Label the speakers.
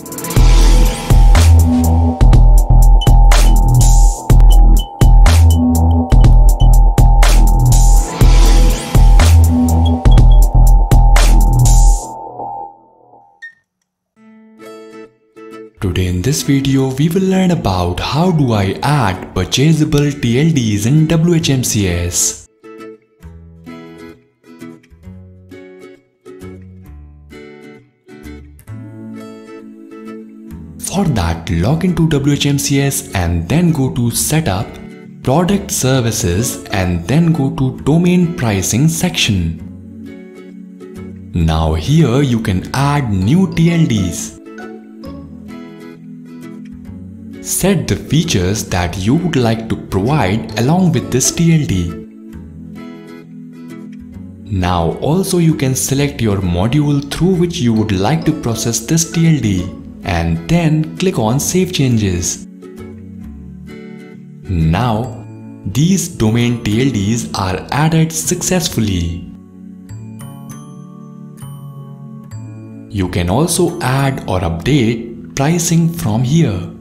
Speaker 1: Today in this video we will learn about how do I add purchasable TLDs in WHMCS. For that log into WHMCS and then go to setup, product services and then go to domain pricing section. Now here you can add new TLDs. Set the features that you would like to provide along with this TLD. Now also you can select your module through which you would like to process this TLD and then click on Save Changes. Now these domain TLDs are added successfully. You can also add or update pricing from here.